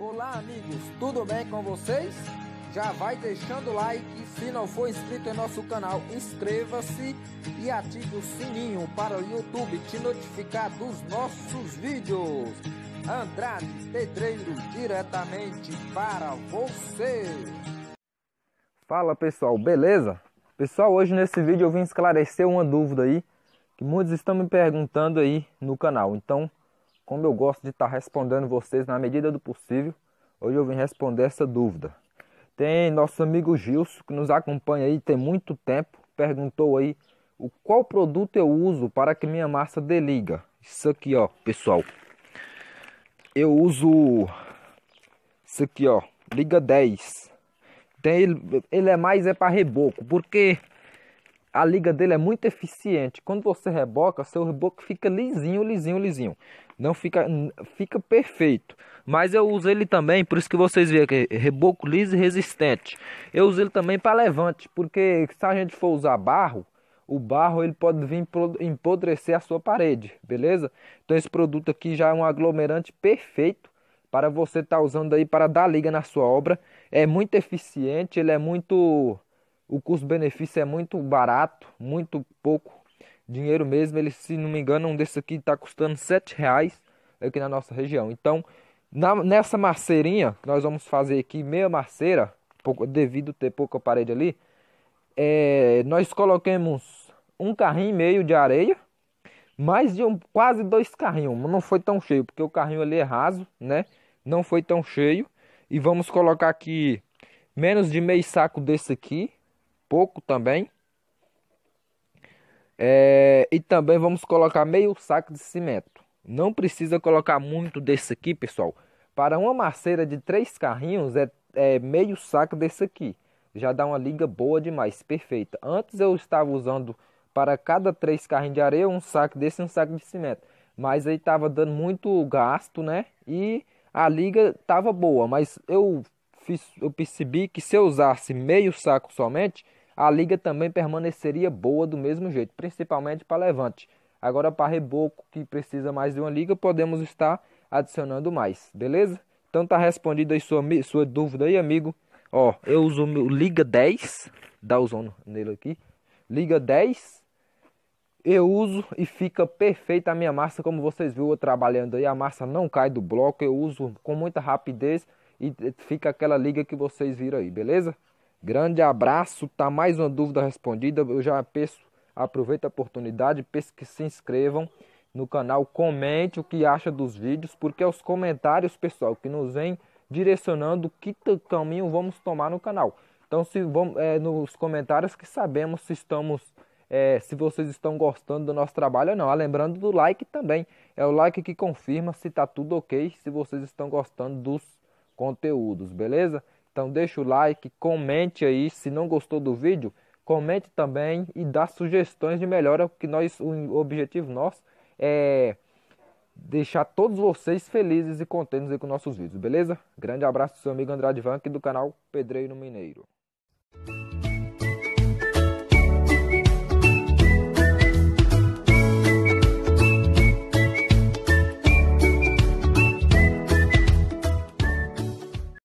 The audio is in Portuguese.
Olá amigos, tudo bem com vocês? Já vai deixando o like, se não for inscrito em nosso canal, inscreva-se e ative o sininho para o YouTube te notificar dos nossos vídeos. Andrade Pedreiro, diretamente para você. Fala pessoal, beleza? Pessoal, hoje nesse vídeo eu vim esclarecer uma dúvida aí que muitos estão me perguntando aí no canal. Então, como eu gosto de estar tá respondendo vocês na medida do possível, hoje eu vim responder essa dúvida. Tem nosso amigo Gilson, que nos acompanha aí tem muito tempo, perguntou aí o qual produto eu uso para que minha massa dê liga. Isso aqui, ó, pessoal. Eu uso isso aqui, ó, liga 10. Tem ele, ele é mais é para reboco, porque a liga dele é muito eficiente. Quando você reboca, seu reboco fica lisinho, lisinho, lisinho. Não fica, fica perfeito. Mas eu uso ele também, por isso que vocês veem aqui, reboco liso e resistente. Eu uso ele também para levante, porque se a gente for usar barro, o barro ele pode vir empodrecer a sua parede, beleza? Então esse produto aqui já é um aglomerante perfeito para você estar tá usando aí para dar liga na sua obra. É muito eficiente, ele é muito o custo-benefício é muito barato, muito pouco dinheiro mesmo. Ele, se não me engano, um desse aqui está custando sete reais aqui na nossa região. Então, na, nessa maceirinha que nós vamos fazer aqui, meia maceira, pouco, devido ter pouca parede ali, é, nós coloquemos um carrinho e meio de areia, mais de um, quase dois carrinhos. Não foi tão cheio, porque o carrinho ali é raso, né? Não foi tão cheio. E vamos colocar aqui menos de meio saco desse aqui, pouco também. É, e também vamos colocar meio saco de cimento. Não precisa colocar muito desse aqui, pessoal. Para uma maceira de três carrinhos é, é meio saco desse aqui. Já dá uma liga boa demais, perfeita. Antes eu estava usando para cada três carrinhos de areia um saco desse e um saco de cimento. Mas aí estava dando muito gasto, né? E a liga estava boa, mas eu fiz, eu percebi que se eu usasse meio saco somente, a liga também permaneceria boa do mesmo jeito, principalmente para levante. Agora para reboco que precisa mais de uma liga, podemos estar adicionando mais, beleza? Então tá respondida aí sua, sua dúvida aí, amigo. Ó, eu uso o Liga 10, dá o zono nele aqui. Liga 10, eu uso e fica perfeita a minha massa, como vocês viram eu trabalhando aí. A massa não cai do bloco, eu uso com muita rapidez e fica aquela liga que vocês viram aí, beleza? Grande abraço, tá mais uma dúvida respondida. Eu já peço, aproveita a oportunidade, peço que se inscrevam no canal, comente o que acha dos vídeos, porque é os comentários, pessoal, que nos vem direcionando que caminho vamos tomar no canal. Então, se vamos, é, nos comentários que sabemos se estamos, é, se vocês estão gostando do nosso trabalho ou não. Ah, lembrando do like também, é o like que confirma se tá tudo ok, se vocês estão gostando dos conteúdos, beleza? Então deixa o like, comente aí, se não gostou do vídeo, comente também e dá sugestões de melhora, que nós o objetivo nosso é deixar todos vocês felizes e contentes com nossos vídeos, beleza? Grande abraço do seu amigo Andrade Van aqui do canal Pedreiro Mineiro.